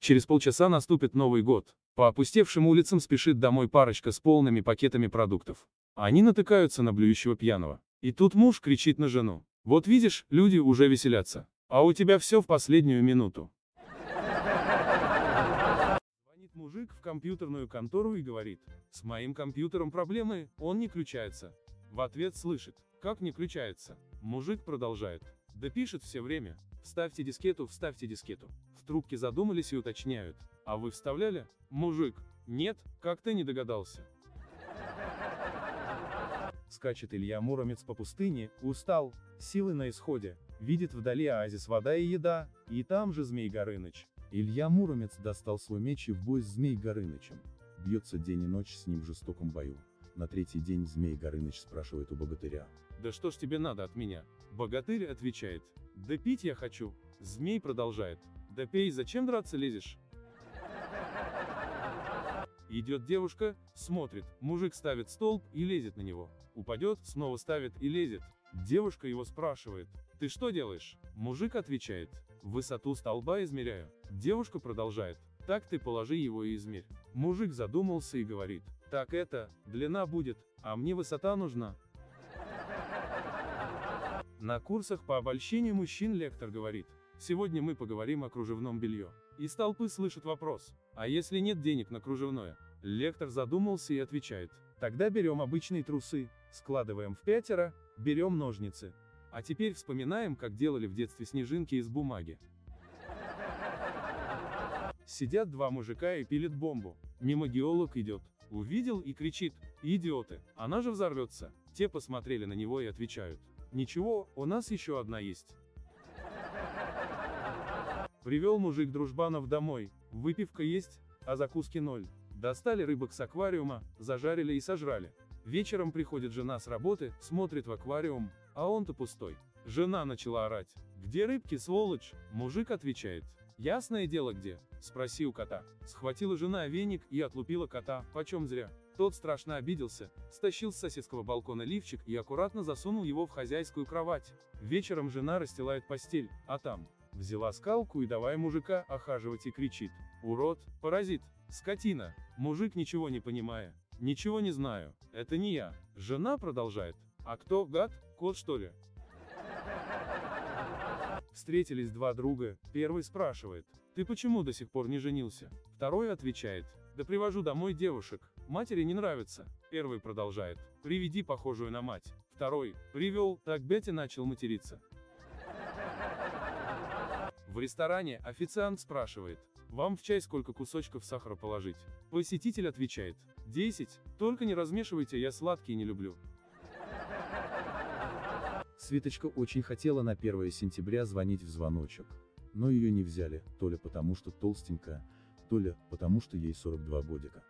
Через полчаса наступит Новый год. По опустевшим улицам спешит домой парочка с полными пакетами продуктов. Они натыкаются на блюющего пьяного. И тут муж кричит на жену. Вот видишь, люди уже веселятся. А у тебя все в последнюю минуту. Звонит мужик в компьютерную контору и говорит, с моим компьютером проблемы, он не включается. В ответ слышит, как не включается. Мужик продолжает, да пишет все время, вставьте дискету, вставьте дискету. В трубке задумались и уточняют, а вы вставляли? Мужик, нет, как ты не догадался. Скачет Илья Муромец по пустыне, устал, силы на исходе, видит вдали оазис вода и еда, и там же Змей Горыныч. Илья Муромец достал свой меч и в бой с Змей Горынычем. Бьется день и ночь с ним в жестоком бою. На третий день Змей Горыныч спрашивает у богатыря. Да что ж тебе надо от меня? Богатырь отвечает. Да пить я хочу. Змей продолжает. Да пей, зачем драться лезешь? Идет девушка, смотрит, мужик ставит столб и лезет на него. Упадет, снова ставит и лезет. Девушка его спрашивает, ты что делаешь? Мужик отвечает, высоту столба измеряю. Девушка продолжает, так ты положи его и измерь. Мужик задумался и говорит, так это, длина будет, а мне высота нужна. На курсах по обольщению мужчин лектор говорит, сегодня мы поговорим о кружевном белье. Из толпы слышит вопрос, а если нет денег на кружевное? Лектор задумался и отвечает, тогда берем обычные трусы, складываем в пятеро, берем ножницы. А теперь вспоминаем, как делали в детстве снежинки из бумаги. Сидят два мужика и пилят бомбу. Мимо геолог идет. Увидел и кричит, идиоты, она же взорвется. Те посмотрели на него и отвечают, ничего, у нас еще одна есть. Привел мужик дружбанов домой, выпивка есть, а закуски ноль. Достали рыбок с аквариума, зажарили и сожрали. Вечером приходит жена с работы, смотрит в аквариум, а он-то пустой. Жена начала орать. «Где рыбки, сволочь?» Мужик отвечает. «Ясное дело где?» Спроси у кота. Схватила жена веник и отлупила кота, почем зря. Тот страшно обиделся, стащил с соседского балкона лифчик и аккуратно засунул его в хозяйскую кровать. Вечером жена расстилает постель, а там, взяла скалку и давай мужика охаживать и кричит. Урод, паразит, скотина. Мужик ничего не понимая. Ничего не знаю, это не я. Жена продолжает. А кто, гад, кот что ли? Встретились два друга, первый спрашивает, ты почему до сих пор не женился? Второй отвечает, да привожу домой девушек, матери не нравится. Первый продолжает, приведи похожую на мать. Второй, привел, так Бетя начал материться. В ресторане официант спрашивает, вам в чай сколько кусочков сахара положить? Посетитель отвечает, 10, только не размешивайте, я сладкие не люблю. Светочка очень хотела на 1 сентября звонить в звоночек. Но ее не взяли, то ли потому что толстенькая, то ли потому что ей 42 годика.